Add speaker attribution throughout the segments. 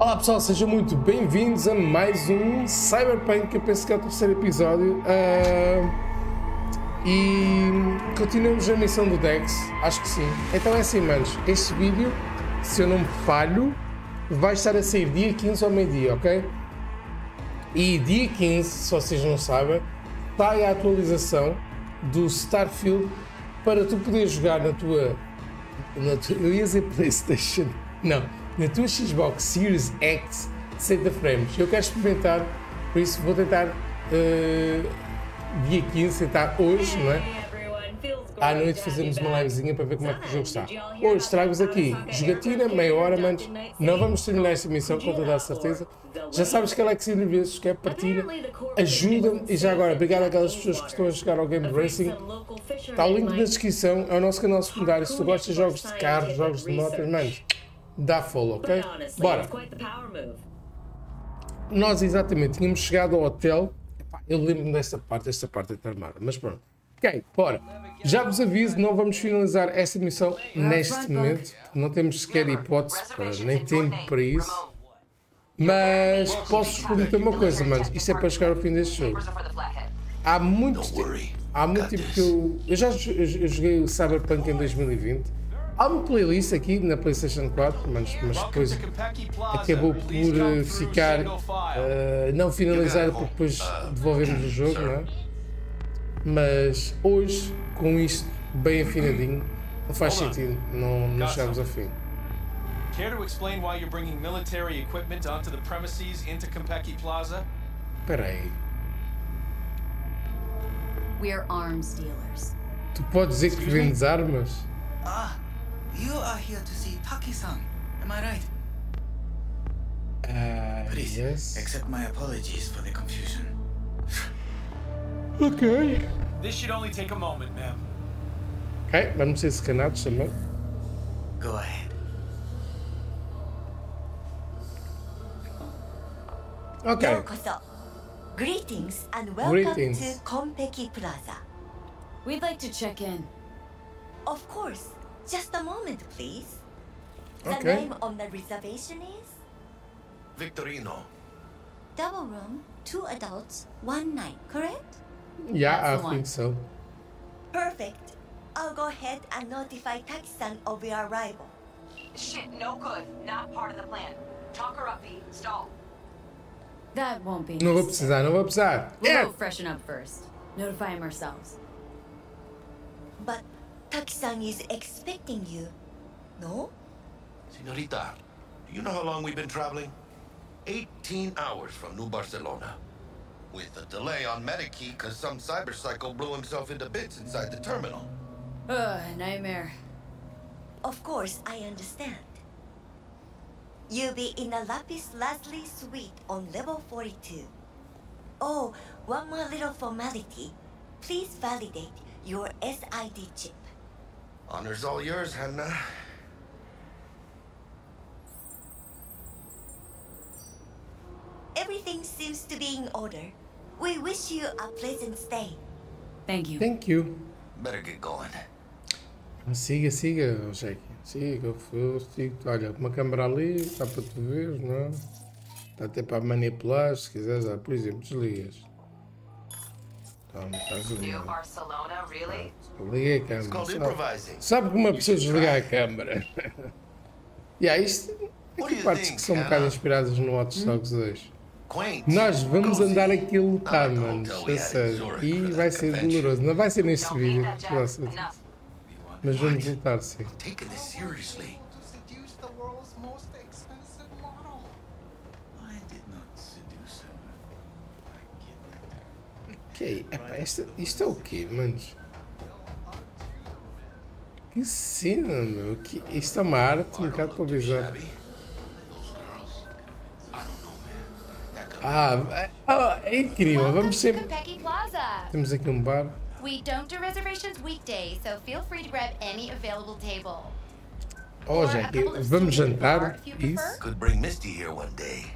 Speaker 1: Olá pessoal, sejam muito bem-vindos a mais um Cyberpunk, eu penso que é o terceiro episódio. Uh, e continuamos a missão do Dex, acho que sim. Então é assim, manos, este vídeo, se eu não me falho, vai estar a sair dia 15 ao meio-dia, ok? E dia 15, se vocês não sabem, sai a atualização do Starfield para tu poder jogar na tua. Na tua eu ia dizer PlayStation. Não, na tua Xbox Series X 60 frames. Eu quero experimentar, por isso vou tentar uh, dia 15, tentar hoje, não é? À noite fazemos uma livezinha para ver como é que o jogo está. Hoje trago-vos aqui jogatina, meia hora, manos. Não vamos terminar esta missão com toda a certeza. Já sabes que Alexia vezes quer partilha, ajuda-me e já agora, obrigado àquelas pessoas que estão a jogar ao Game Racing. Está o link na descrição, é o nosso canal secundário. Se tu gostas de jogos de carros, jogos de motos, manos, dá follow, ok? Bora! Nós exatamente tínhamos chegado ao hotel. Eu lembro-me desta parte, esta parte é armada, mas pronto. Ok, bora. Já vos aviso, não vamos finalizar esta missão neste momento. Não temos sequer hipótese, para, nem tempo para isso. Mas posso prometer uma coisa, mano. Isto é para chegar ao fim deste jogo. Há muito tempo, há muito tempo que eu. Eu já eu joguei o Cyberpunk em 2020. Há uma playlist aqui na PlayStation 4, mas, mas depois acabou por eh, ficar uh, não finalizada porque depois devolvemos o jogo, não é? Mas hoje, com isto bem afinadinho, não faz sentido não, não chegarmos ao fim.
Speaker 2: Care to explain why you're bringing military equipment onto the premises into Compeki Plaza?
Speaker 1: Peraí.
Speaker 3: We're arms dealers.
Speaker 1: Tu podes dizer que vendes armas?
Speaker 4: Ah, you are here to see Taki-san. Am I right?
Speaker 1: Uh,
Speaker 4: Please,
Speaker 1: yes.
Speaker 4: accept my apologies for the confusion.
Speaker 1: Ok.
Speaker 2: This should only take a moment, ma'am.
Speaker 1: Ok, vamos ser escanados também.
Speaker 4: Go ahead.
Speaker 1: Ok.
Speaker 5: Greetings and welcome
Speaker 1: Greetings.
Speaker 5: to Konpeki Plaza.
Speaker 3: We'd like to check in.
Speaker 5: Of course. Just a moment, please. The
Speaker 1: Okay.
Speaker 5: name on the reservation is
Speaker 6: Victorino.
Speaker 5: double room, two adults, one night, correct?
Speaker 1: Yeah,
Speaker 3: That's
Speaker 1: I
Speaker 3: the one.
Speaker 1: think so.
Speaker 5: Perfect. I'll go ahead and notify Taki-san of your arrival.
Speaker 7: Shit, no good. Not part of the plan. Talk her up, V. Stall.
Speaker 3: That won't be
Speaker 1: No vou
Speaker 3: necessary.
Speaker 1: precisar, não vou precisar.
Speaker 3: We'll
Speaker 1: É.
Speaker 3: go freshen up first. Notify him ourselves.
Speaker 5: But Taki-san is expecting you. No?
Speaker 6: Senorita, do you know how long we've been traveling? 18 hours from New Barcelona. With a delay on Medikey because some cyber psycho blew himself into bits inside the terminal.
Speaker 3: Ugh, nightmare.
Speaker 5: Of course, I understand. You'll be in a Lapis Lazuli suite on level 42. Oh, one more little formality. Please validate your SID chip.
Speaker 6: Honor's all yours, Hannah.
Speaker 5: Everything seems to be in order. We wish you a pleasant stay.
Speaker 3: Thank you.
Speaker 1: Thank you.
Speaker 6: Better get going.
Speaker 1: Siga, siga, Jack. Siga, eu sigo. Olha, uma câmera ali, está para tu ver, não é? Está até para manipular, se quiseres. Ah, por exemplo, desligas. Toma, estás ali.
Speaker 7: New Barcelona, really?
Speaker 1: Liguei a câmera. Sabe, sabe como é preciso desligar a câmera? e aí, isto,
Speaker 6: é
Speaker 1: aqui partes que são um bocado inspiradas no Hot Dogs 2. Nós vamos andar aqui a lutar, mano. E vai ser doloroso. Não vai ser neste vídeo. Mas vamos lutar, sim. ok é? Epá, esta, isto é o quê, manos?
Speaker 6: Girls. I don't know, man. That could
Speaker 1: Ah, é, ah, é incrível. Vamos sempre. Temos aqui um bar.
Speaker 8: We don't do reservations weekdays, so feel free to grab any available table.
Speaker 1: Oh, vamos jantar. Isso.
Speaker 6: Could bring Misty here one day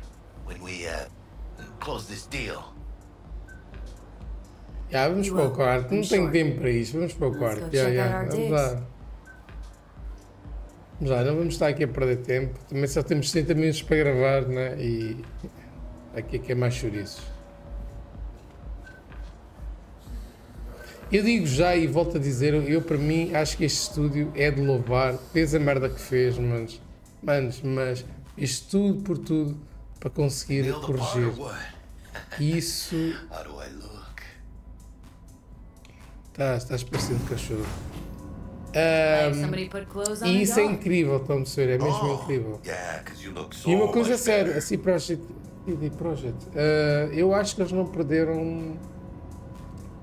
Speaker 6: when we uh close this deal.
Speaker 1: Já, vamos para o quarto. Não tenho tempo para isto. Vamos para o quarto. Já, já. Vamos lá. Lá, não vamos estar aqui a perder tempo. Também só temos 30 minutos para gravar, né? E aqui é que é mais chouriços. Eu digo já e volto a dizer, eu para mim acho que este estúdio é de louvar, fez a merda que fez, mas, manos, mas isto tudo por tudo para conseguir corrigir. Isso? Tá, estás parecendo cachorro.
Speaker 3: On
Speaker 1: e
Speaker 3: a
Speaker 1: isso é incrível, estão a perceber? É mesmo
Speaker 6: Oh,
Speaker 1: incrível.
Speaker 6: Yeah, so
Speaker 1: E uma coisa séria,
Speaker 6: better.
Speaker 1: assim Project, CD Project, ah, eu acho que eles não perderam.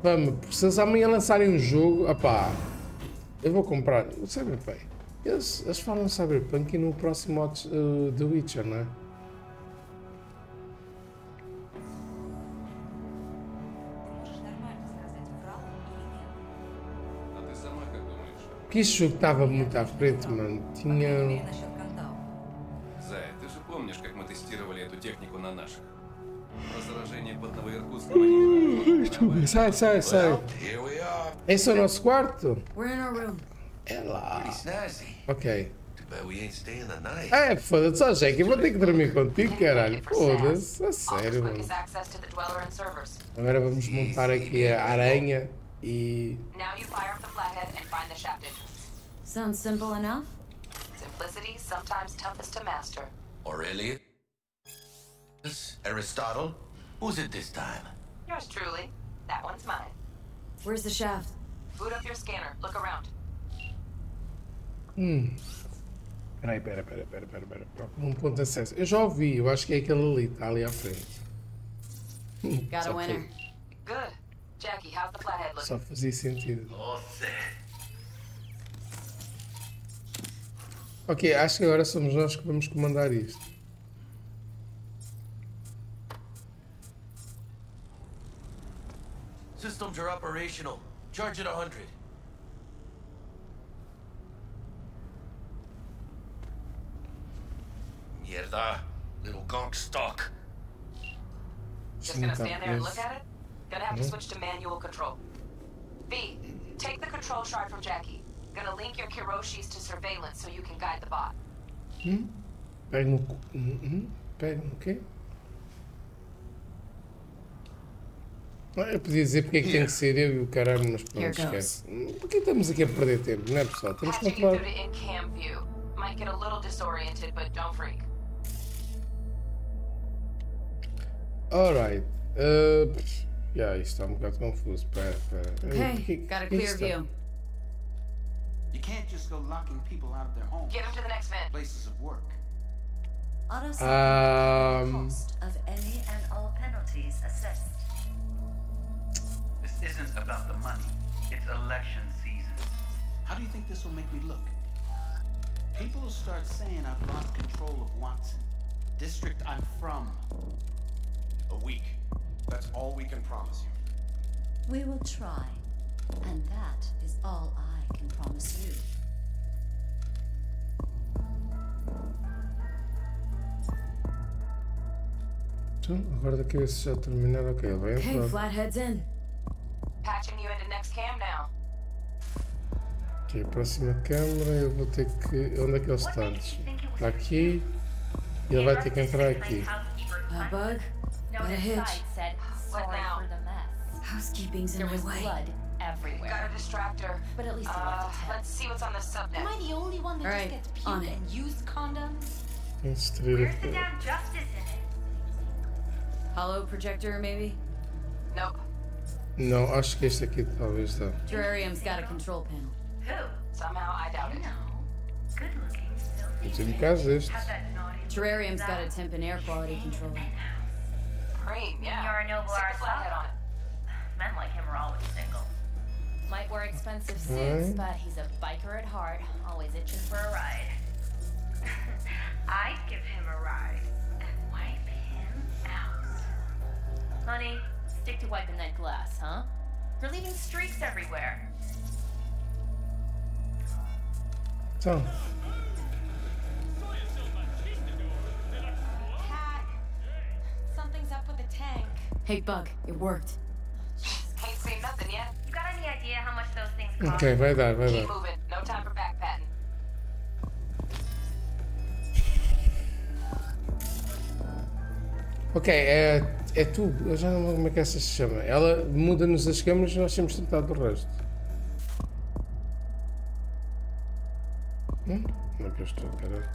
Speaker 1: Vamos, se eles amanhã lançarem um jogo, opá, eu vou comprar. O Cyberpunk. Eles, eles falam Cyberpunk e no próximo uh, The Witcher, não é? Porque este jogo estava muito à frente, mano. Tinha.
Speaker 9: Зай, ты же помнишь, как мы тестировали эту технику на наших? Про заражение под Новоиркутском они не
Speaker 1: Sai, sai, sai.
Speaker 6: Well, here we are.
Speaker 1: Esse é o nosso quarto?
Speaker 3: We're in our room.
Speaker 1: É lá.
Speaker 6: Pretty snazzy.
Speaker 1: Ok.
Speaker 6: Too bad we ain't staying the night.
Speaker 1: É, foda-se, ó, Jack, eu vou ter que dormir contigo, caralho. Foda-se, a sério, mano.
Speaker 7: Quickest access to the dweller and servers.
Speaker 1: Agora vamos montar aqui a aranha e.
Speaker 7: Now you fire up the flathead and find the shaft engines.
Speaker 3: Sounds simple enough.
Speaker 7: Simplicity sometimes toughest to master.
Speaker 6: Aurelius? Aristotle? Who's it this time?
Speaker 7: Yours truly. That one's mine.
Speaker 3: Where's the shaft?
Speaker 7: Boot up your scanner. Look around.
Speaker 1: Hum. Peraí, pera, pera, pera, pera, pera. Procura um ponto de acesso. Eu já ouvi, eu acho que é aquele ali, está ali à frente.
Speaker 3: Got a winner.
Speaker 7: Good. Jackie, how's the flathead looking?
Speaker 1: só fazia sentido.
Speaker 6: All
Speaker 1: Ok, acho que agora somos nós que vamos comandar isto.
Speaker 6: Systems are operational. Charge at 100. Mierda. Little gonk stock.
Speaker 7: Just gonna
Speaker 1: Sim,
Speaker 7: stand there and look at it? Gonna have to switch to manual control. V, take the control shard from Jackie. Gonna link your Kiroshis to surveillance so you can guide the bot.
Speaker 1: Pega no. Hum, hum, Pega no quê? Eu podia dizer porque é que tem que ser eu e o caralho, mas pronto, esquece. Hum, Por que estamos aqui a perder tempo, não é pessoal? Temos que
Speaker 7: freak.
Speaker 1: Alright. Uh, yeah, isto está um bocado confuso. Espera, espera.
Speaker 3: Okay,
Speaker 1: Que-
Speaker 3: got a
Speaker 1: que
Speaker 3: clear view.
Speaker 4: You can't just go locking people out of their homes,
Speaker 7: Get him to the next vent.
Speaker 4: places of work.
Speaker 5: Auto
Speaker 1: Um,
Speaker 5: cost of any and all penalties assessed.
Speaker 10: This isn't about the money. It's election season.
Speaker 4: How do you think this will make me look? People will start saying I've lost control of Watson, district I'm from.
Speaker 2: A week. That's all we can promise you.
Speaker 11: We will try. And that is all I can promise you.
Speaker 1: Então, agora daqui a ver se já terminar. Ok, vai
Speaker 3: Okay,
Speaker 1: entrar.
Speaker 3: flathead's in.
Speaker 7: Patching you into next cam now.
Speaker 1: A próxima câmera eu vou ter que. Onde é que ele está? Está aqui. E ele vai ter que entrar aqui.
Speaker 3: A bug? Got a hitch.
Speaker 7: What now?
Speaker 3: Housekeeping's in my way.
Speaker 8: Blood everywhere.
Speaker 7: Got a distractor.
Speaker 8: But at least he
Speaker 7: Uh,
Speaker 8: left a tip.
Speaker 7: let's see what's on the subnet.
Speaker 8: Am I the only one that
Speaker 3: Alright,
Speaker 8: just gets
Speaker 3: on
Speaker 8: puked
Speaker 3: it.
Speaker 8: and used condoms?
Speaker 1: Tem que destruir
Speaker 12: Where's the damn justice in it?
Speaker 3: Hollow projector, maybe?
Speaker 7: Nope.
Speaker 1: Não, acho que este aqui talvez dá.
Speaker 3: Terrarium's got a control panel.
Speaker 12: Who?
Speaker 7: Somehow I doubt it.
Speaker 12: No. Good looking,
Speaker 1: Vou
Speaker 12: filthy.
Speaker 1: ter um caso deste.
Speaker 12: Have that naughty
Speaker 3: Terrarium's got a temp and air quality controller.
Speaker 7: Cream, yeah.
Speaker 12: You're a noble
Speaker 7: Stick
Speaker 12: ourselves.
Speaker 7: on.
Speaker 12: Men like him are always single.
Speaker 8: Might wear expensive suits,
Speaker 1: Alright.
Speaker 8: but he's a biker at heart, always itching for
Speaker 12: For
Speaker 8: a
Speaker 12: a
Speaker 8: ride.
Speaker 12: ride. I'd give him a ride and wipe him out.
Speaker 8: Honey, stick to wiping that glass, huh? You're leaving streaks everywhere.
Speaker 1: Então,
Speaker 8: Pat, something's up with the tank.
Speaker 3: Hey, Bug, it worked.
Speaker 1: Ok, vai dar, vai dar. Ok, é, é tu. Eu já não lembro como é que essa se chama. Ela muda-nos as câmeras e nós temos tentado o resto. Hum? Como é que eu estou, caralho?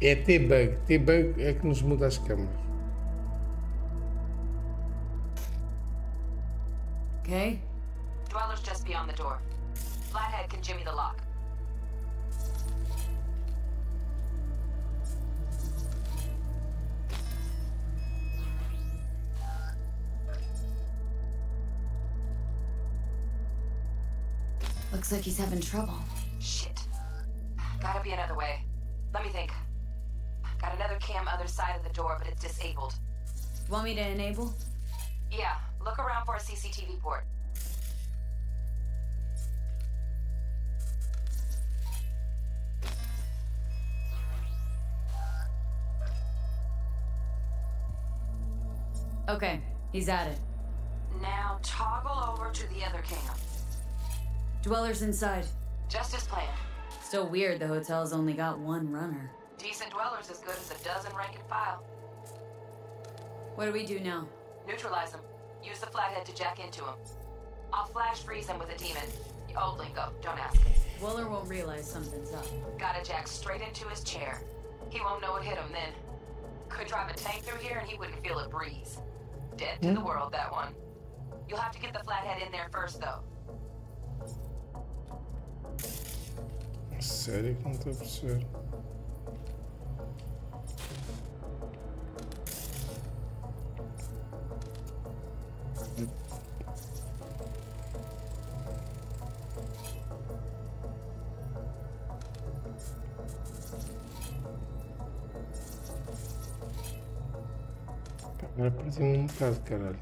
Speaker 1: É T-Bug. T-Bug é que nos muda as câmaras.
Speaker 3: Okay?
Speaker 7: Dweller's just beyond the door. Flathead can jimmy the lock.
Speaker 3: Looks like he's having trouble.
Speaker 7: Shit. Gotta be another way. Let me think. Cam other side of the door, but it's disabled.
Speaker 3: Want me to enable?
Speaker 7: Yeah, look around for a CCTV port.
Speaker 3: Okay, he's at it.
Speaker 7: Now toggle over to the other cam.
Speaker 3: Dweller's inside.
Speaker 7: Just as planned.
Speaker 3: Still weird the hotel's only got one runner.
Speaker 7: Decent dweller's as good as a dozen rank and file.
Speaker 3: What do we do now?
Speaker 7: Neutralize them. Use the flathead to jack into them. I'll flash freeze him with a demon. Old lingo, don't ask.
Speaker 3: Dweller won't realize something's up.
Speaker 7: Gotta jack straight into his chair. He won't know it hit him then. Could drive a tank through here and he wouldn't feel a breeze. Dead to the world, that one. You'll have to get the flathead in there first, though.
Speaker 1: Sério que não estou a perceber. Agora perdi um bocado, caralho.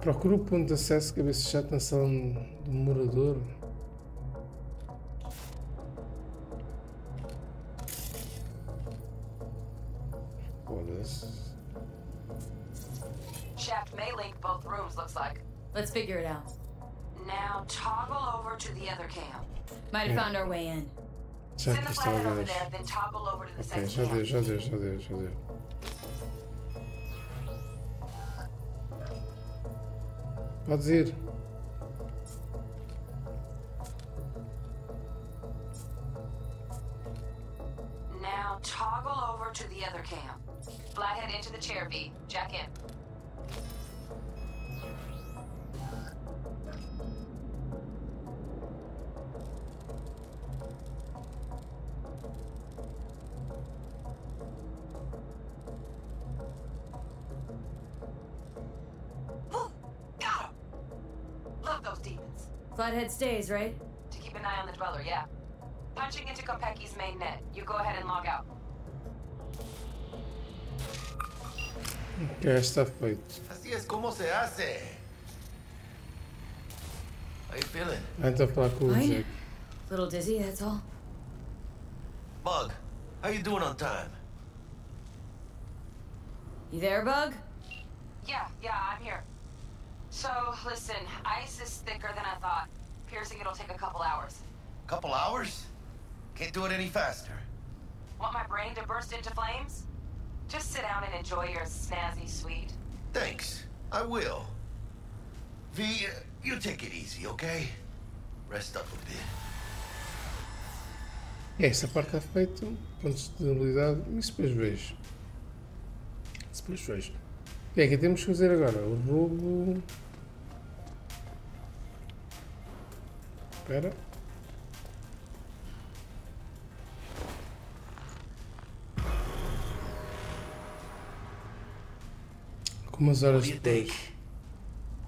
Speaker 1: Procura o ponto de acesso, cabeça chata na sala do morador. Foda-se.
Speaker 7: Shaft may link both rooms, looks like.
Speaker 3: Let's figure it out.
Speaker 7: Now toggle over to the other camp.
Speaker 3: Might have found our way in.
Speaker 1: Já
Speaker 7: Send
Speaker 1: que
Speaker 7: the
Speaker 1: está
Speaker 7: flathead
Speaker 1: o
Speaker 7: over
Speaker 1: gajo.
Speaker 7: there, then toggle over to the
Speaker 1: Ok,
Speaker 7: second
Speaker 1: já
Speaker 7: cam.
Speaker 1: deu, já deu, já deu, já deu. Podes ir.
Speaker 7: Now toggle over to the other cam. Flathead into the chair, V. Jack in.
Speaker 3: Stays, right?
Speaker 7: To keep an eye on the dweller, yeah. Punching into Konpeki's main net. You go ahead and log out.
Speaker 1: Ok, está feito.
Speaker 6: Así es como se hace. How you feeling?
Speaker 1: Então falar com o
Speaker 3: Fine.
Speaker 1: Jack.
Speaker 3: Little dizzy, that's all.
Speaker 6: Bug, how you doing on time?
Speaker 3: You there, Bug?
Speaker 7: Yeah, yeah, I'm here. So, listen, ice is thicker than I thought. Piercing it'll take a couple hours.
Speaker 6: Couple hours? Can't do it any faster.
Speaker 7: Want my brain to burst into flames? Just sit down and enjoy your snazzy suite.
Speaker 6: Thanks. I will. V, uh, you take it easy, okay? Rest up a bit.
Speaker 1: É, essa parte está feita. Pontos de habilidade. Isso depois vejo. Depois vejo. O que é que temos que fazer agora? O roubo. Espera. Com umas
Speaker 6: What
Speaker 1: horas
Speaker 6: do you
Speaker 1: depois.
Speaker 6: think?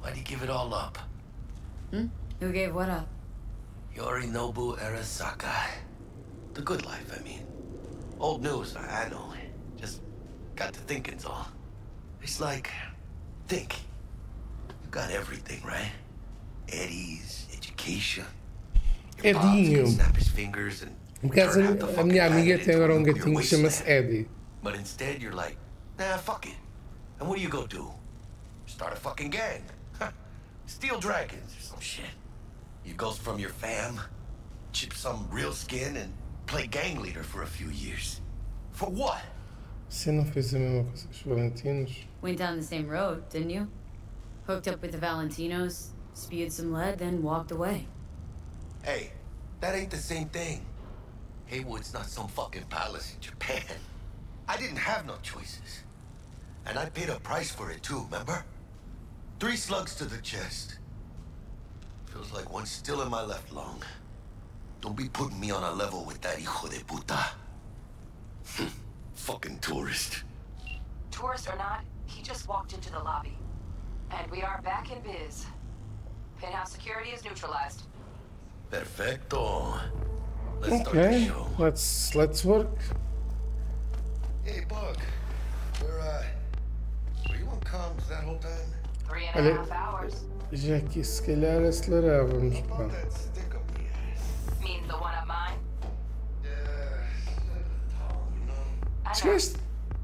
Speaker 6: Why'd you give it all up?
Speaker 3: Hmm? Who gave what up?
Speaker 6: Yorinobu Arasaka. The good life, I mean. Old news, I I know. Just got to thinking's all. It's like, think. You got everything, right? Eddie's, education.
Speaker 1: Edinho.
Speaker 6: and
Speaker 1: Por acaso, a minha amiga tem agora um gatinho que chama-se. Eddie.
Speaker 6: But instead, you're like, nah, fuck it. And what do you go do? Start a fucking gang. Steal dragons or some shit. You go from your fam, chip some real skin, and play gang leader for a few years. For what?
Speaker 1: Você não fez a mesma coisa que os Valentinos?
Speaker 3: Went down the same road, didn't you? Hooked up with the Valentinos, spewed some lead, then walked away.
Speaker 6: Hey, that ain't the same thing. Heywood's not some fucking palace in Japan. I didn't have no choices. And I paid a price for it too, remember? Three slugs to the chest. Feels like one's still in my left lung. Don't be putting me on a level with that hijo de puta. Hmm, fucking tourist.
Speaker 7: Tourist or not, he just walked into the lobby. And we are back in biz. Penthouse security is neutralized.
Speaker 6: Perfecto. Let's start the
Speaker 1: Okay,
Speaker 6: show.
Speaker 1: let's let's work.
Speaker 6: Hey, Bug. Where, uh... Were you on comms that whole time?
Speaker 7: Three and a half hours.
Speaker 1: já que se calhar acelerávamos, pá.
Speaker 7: Mean the one up mine?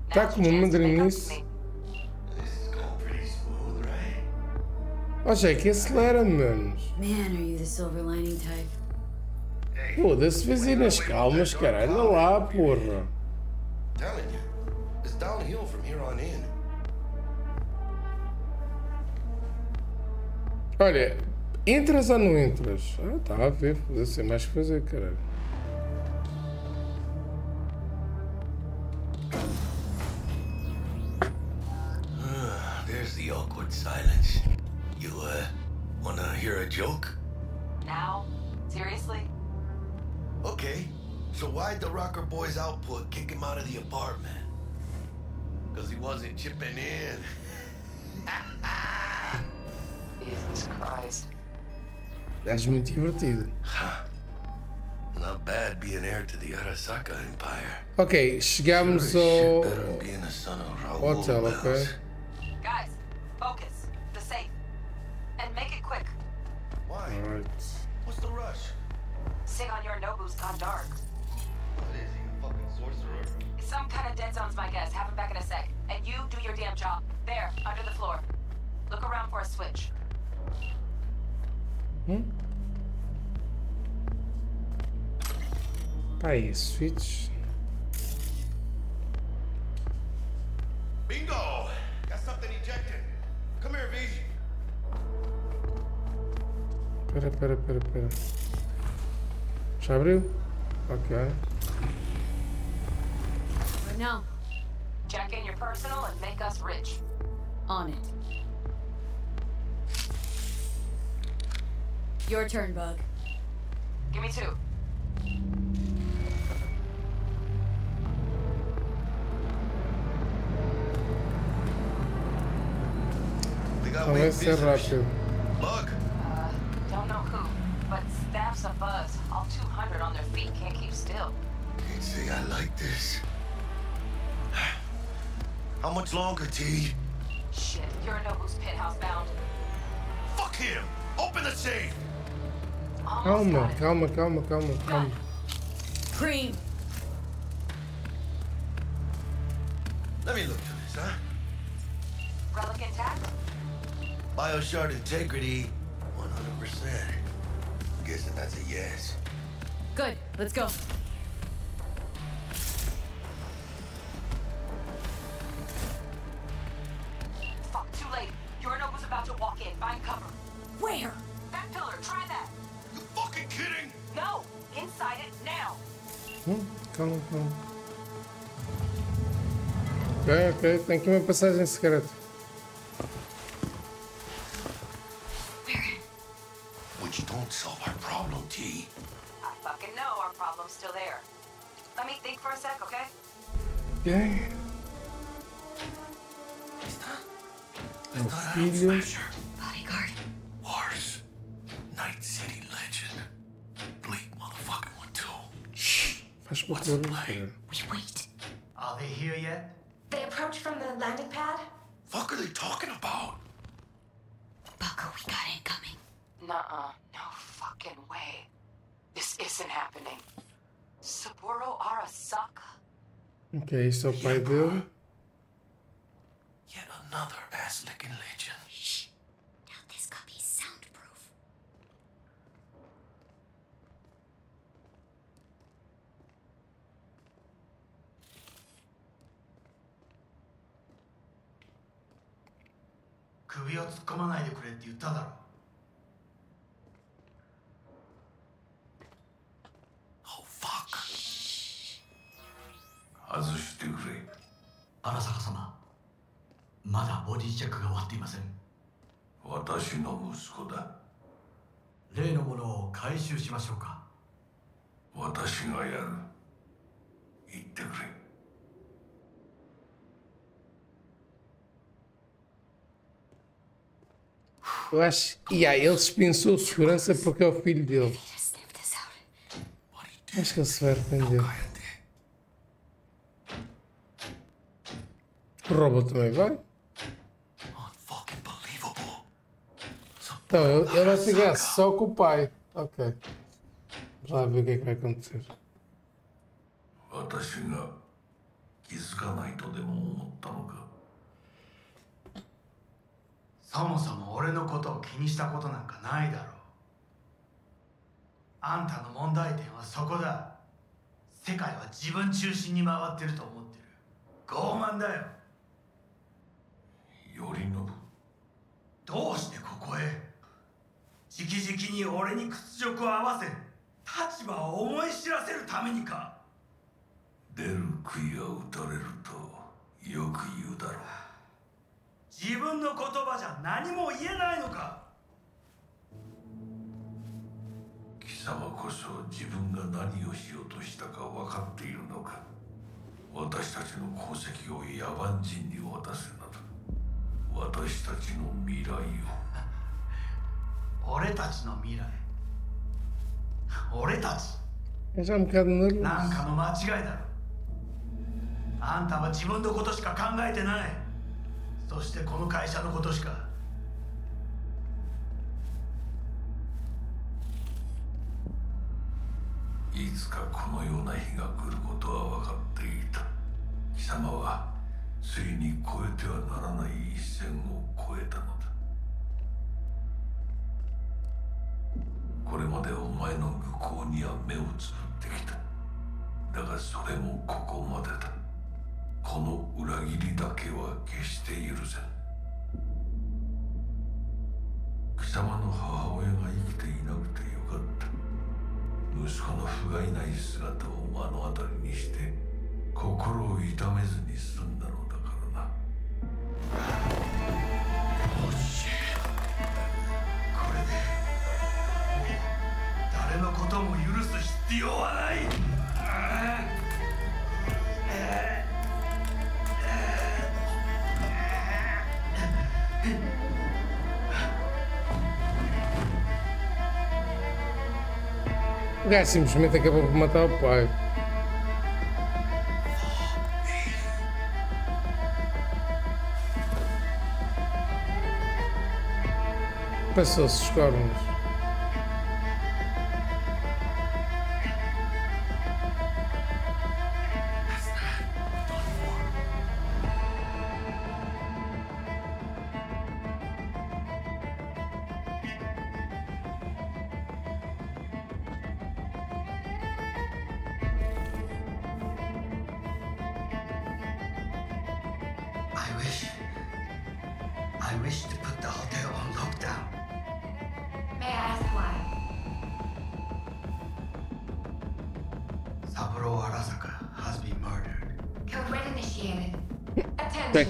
Speaker 1: Está como uma madrinhice. Ó, Jack, acelera, manos.
Speaker 3: Man, are you the silver lining type?
Speaker 1: Foda-se, vês aí nas calmas, caralho. Olha lá, porra.
Speaker 6: Telling you. It's downhill from here on in.
Speaker 1: Olha, entras ou não entras? Ah, tá a ver, foda-se, tem mais que fazer, caralho.
Speaker 6: There's the awkward silence. You, uh, wanna hear a joke?
Speaker 7: Now? Seriously?
Speaker 6: Okay. So why'd the Rocker Boy's output kick him out of the apartment? Because he wasn't chipping in.
Speaker 7: Jesus Christ.
Speaker 1: És muito divertido.
Speaker 6: Not bad being heir to the Arasaka Empire.
Speaker 1: Ok, chegámos
Speaker 6: Sure as
Speaker 1: ao,
Speaker 6: shit better
Speaker 7: for a switch.
Speaker 1: Hum? Pá, aí, switch.
Speaker 6: Bingo! Got something ejected. Come here, V.
Speaker 1: Pera, pera, pera, pera. Já abriu? Ok.
Speaker 3: What now?
Speaker 7: Check in your personal and make us rich.
Speaker 3: On it. Your turn, Bug.
Speaker 7: Give me two.
Speaker 6: We got
Speaker 1: Então vai
Speaker 6: wing
Speaker 1: ser
Speaker 6: visitors.
Speaker 1: rápido.
Speaker 6: Bug,
Speaker 7: Uh, don't know who, but staff's a buzz. All 200 on their feet can't keep still.
Speaker 6: can't say I like this. How much longer, T?
Speaker 7: Shit, you're Nobu's penthouse bound.
Speaker 6: Fuck him! Open the safe!
Speaker 7: Almost
Speaker 1: Calma,
Speaker 7: got it.
Speaker 1: calma, calma, calma, calma.
Speaker 3: Cream!
Speaker 6: Let me look through this, huh?
Speaker 7: Relic intact?
Speaker 6: Bioshard integrity, 100%. I'm guessing that's a yes.
Speaker 3: Good, let's go.
Speaker 1: Calma, calma. Ok, ok, tem aqui uma passagem secreta.
Speaker 6: Which don't solve our problem, T.
Speaker 7: I fucking know our problem's still there. Let me think for a sec, okay?
Speaker 1: Ok. Meu filho. Faz the favor, cara.
Speaker 13: We wait.
Speaker 10: Are they here yet?
Speaker 13: They approach from the landing pad?
Speaker 6: Fuck are they talking about?
Speaker 13: Bucko, we got incoming.
Speaker 7: Nuh-uh. No fucking way. This isn't happening. Saburo Arasaka?
Speaker 1: Ok, so é o pai.
Speaker 6: Yet another ass licking legend.
Speaker 10: 首を突っ込まないでくれって言っただろ。
Speaker 14: Oh 外してくれ。
Speaker 10: 荒坂様まだボディチェックが終わっていません。
Speaker 14: 私の息子だ。
Speaker 10: 例のものを回収しましょうか
Speaker 1: Eu acho. E aí, ele dispensou segurança porque é o filho dele. Acho que ele se vai arrepender. O robô também vai? Então, ele, ele vai ficar só com o pai. Ok. Vamos lá ver o que é que vai acontecer.
Speaker 14: 私が気づかないとでも
Speaker 10: そもそも俺のことを気にしたことなんかないだろう。あんたの問題点はそこだ。世界は自分中心に回ってると思ってる。傲慢だよ。
Speaker 14: 頼信。
Speaker 10: どうしてここへ？直々に俺に屈辱を合わせ立場を思い知らせるためにか。
Speaker 14: 出る杭が打たれるとよく言うだろう
Speaker 10: 自分の言葉じゃ何も言えないのか。
Speaker 14: 貴様こそ自分が何をしようとしたか分かっているのか。私たちの功績を野蛮人に渡すなど。私たちの未来を。
Speaker 10: 俺たちの未来。俺たち。
Speaker 1: um.
Speaker 10: なんかの間違いだろ。あんたは自分のことしか考えてないそしてこの会社のことしか。
Speaker 14: いつかこのような日が来ることは分かっていた。貴様はついに越えてはならない一線を越えたのだ。これまでお前の向こうには目をつぶってきた。だがそれもここまでだ。この裏切りだけは決して許せん。貴様の母親が生きていなくてよかった。息子の不甲斐ない姿を目の当たりにして心を痛めずに済んだのだからな。
Speaker 10: よしこれで誰のことも許す必要はない「
Speaker 1: O gajo simplesmente acabou por matar o pai. Passou-se os cornos. Tem,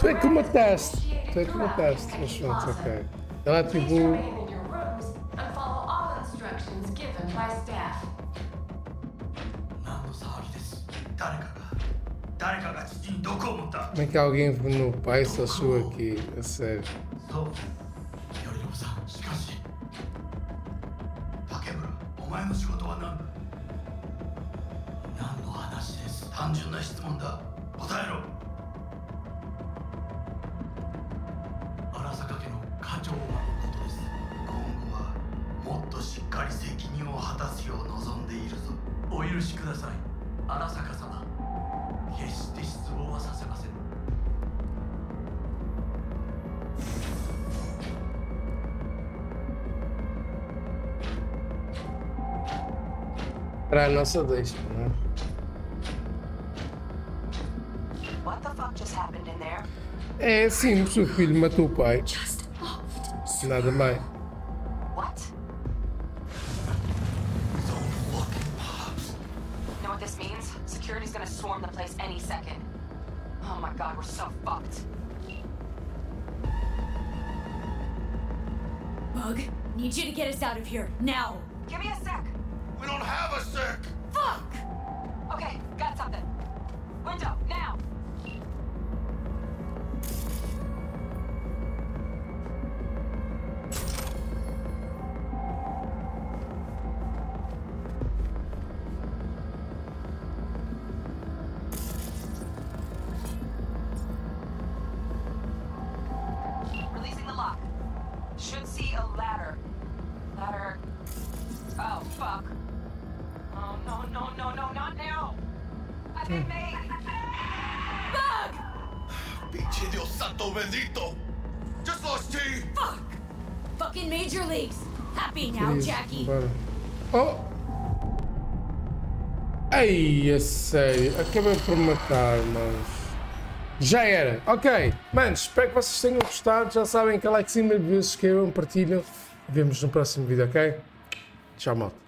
Speaker 12: tem
Speaker 1: que mataste. Tem que mataste. Mas pronto, ok. Ela tipo. Como é que alguém no pai se achou aqui? A sério. Pra nossa dois. Né? É assim, o seu filho matou o pai. Nada mais.
Speaker 6: Bendito. Just lost T.
Speaker 3: Fuck! Fucking major leagues. Happy now,
Speaker 1: Isso,
Speaker 3: Jackie.
Speaker 1: bora. Oh! Ai, a sério, acabei por matar, mas. Já era. Ok, manos, espero que vocês tenham gostado. Já sabem que like, cima, se inscrevam, partilham. Vemos no próximo vídeo, ok? Tchau, malta.